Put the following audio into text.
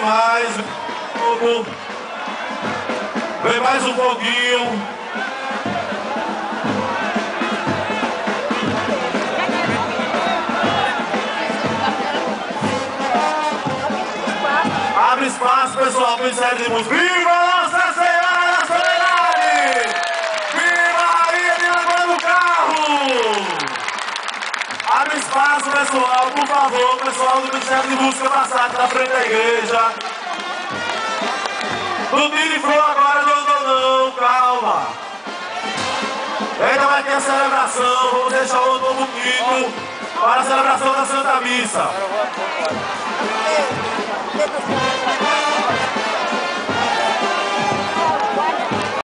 mais. Vem mais um pouquinho. Abre espaço, pessoal, para de música. Viva Nossa Senhora da Soledade! Viva a Rainha de Lagoa do Carro! Abre espaço, pessoal, por favor, pessoal do Ministério de Música passar na frente da igreja. Não tire flor agora, não, não, não, calma. Ainda vai ter a celebração, vamos deixar o novo quinto para a celebração da Santa Missa.